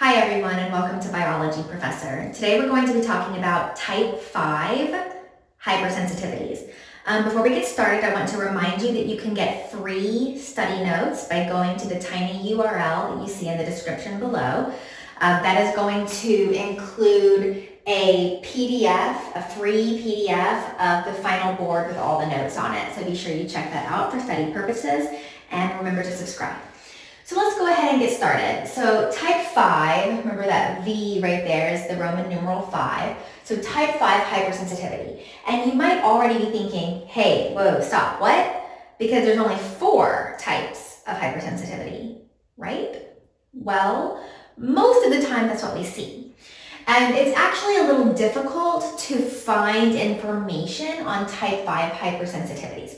Hi everyone and welcome to Biology Professor. Today we're going to be talking about type 5 hypersensitivities. Um, before we get started, I want to remind you that you can get free study notes by going to the tiny URL that you see in the description below. Uh, that is going to include a PDF, a free PDF of the final board with all the notes on it. So be sure you check that out for study purposes and remember to subscribe. So let's go ahead and get started. So type 5, remember that V right there is the Roman numeral 5. So type 5 hypersensitivity. And you might already be thinking, hey, whoa, stop, what? Because there's only four types of hypersensitivity, right? Well, most of the time that's what we see. And it's actually a little difficult to find information on type 5 hypersensitivities.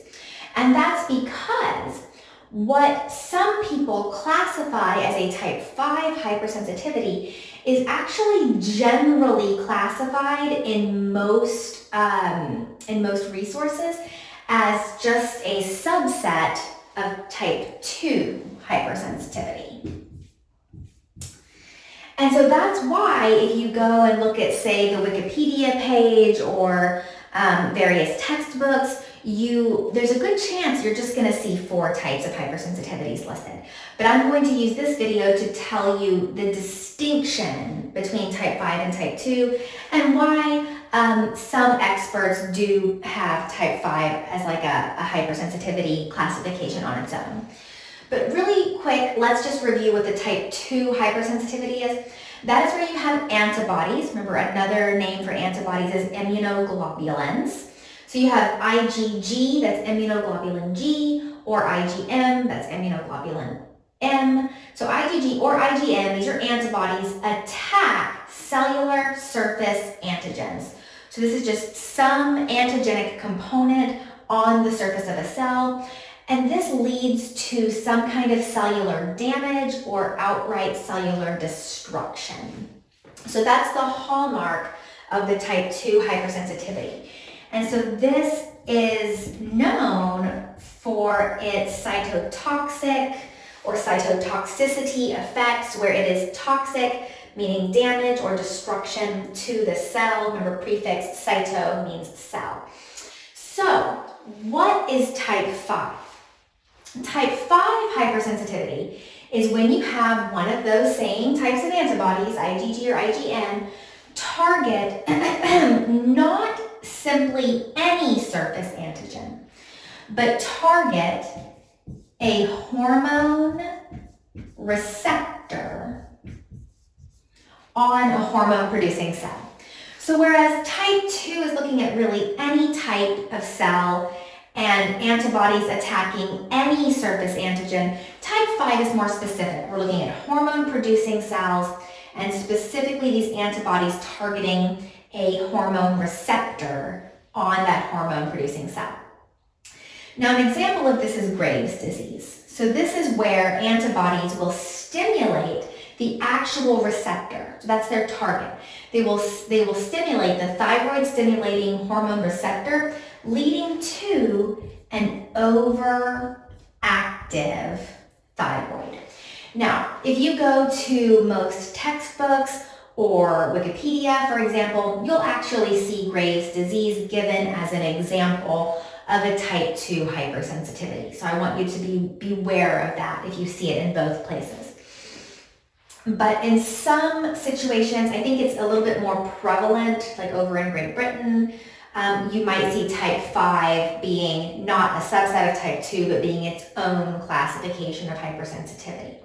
And that's because what some people classify as a type 5 hypersensitivity is actually generally classified in most, um, in most resources as just a subset of type 2 hypersensitivity. And so that's why if you go and look at, say, the Wikipedia page or um, various textbooks, you there's a good chance you're just going to see four types of hypersensitivities listed. But I'm going to use this video to tell you the distinction between type 5 and type 2 and why um, some experts do have type 5 as like a, a hypersensitivity classification on its own. But really quick, let's just review what the type 2 hypersensitivity is. That is where you have antibodies. Remember, another name for antibodies is immunoglobulins. So you have IgG, that's immunoglobulin G, or IgM, that's immunoglobulin M. So IgG or IgM, these are antibodies, attack cellular surface antigens. So this is just some antigenic component on the surface of a cell. And this leads to some kind of cellular damage or outright cellular destruction. So that's the hallmark of the type 2 hypersensitivity. And so this is known for its cytotoxic or cytotoxicity effects where it is toxic, meaning damage or destruction to the cell. Remember prefix cyto means cell. So what is type 5? Type 5 hypersensitivity is when you have one of those same types of antibodies, IgG or IgM, target not simply any surface antigen, but target a hormone receptor on a hormone producing cell. So whereas type 2 is looking at really any type of cell and antibodies attacking any surface antigen, type 5 is more specific. We're looking at hormone producing cells and specifically these antibodies targeting a hormone receptor on that hormone producing cell. Now an example of this is Graves' disease. So this is where antibodies will stimulate the actual receptor. So that's their target. They will, they will stimulate the thyroid stimulating hormone receptor leading to an overactive thyroid. Now, if you go to most textbooks or Wikipedia, for example, you'll actually see Graves' disease given as an example of a type 2 hypersensitivity. So I want you to be beware of that if you see it in both places. But in some situations, I think it's a little bit more prevalent, like over in Great Britain, um, you might see type 5 being not a subset of type 2, but being its own classification of hypersensitivity.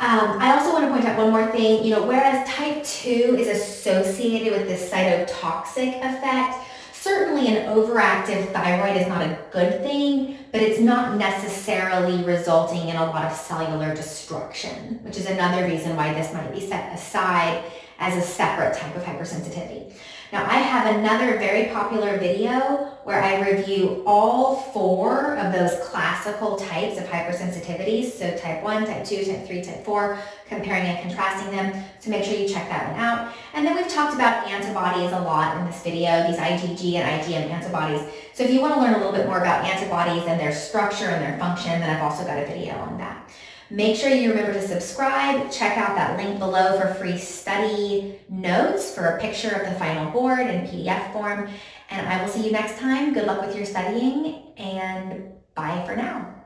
Um, I want to point out one more thing. You know, whereas type 2 is associated with this cytotoxic effect, certainly an overactive thyroid is not a good thing, but it's not necessarily resulting in a lot of cellular destruction, which is another reason why this might be set aside as a separate type of hypersensitivity. Now I have another very popular video where I review all four of those classical types of hypersensitivities. So type 1, type 2, type 3, type 4, comparing and contrasting them. So make sure you check that one out. And then we've talked about antibodies a lot in this video, these IgG and IgM antibodies. So if you want to learn a little bit more about antibodies and their structure and their function, then I've also got a video on that. Make sure you remember to subscribe. Check out that link below for free study notes for a picture of the final board in PDF form. And I will see you next time. Good luck with your studying and bye for now.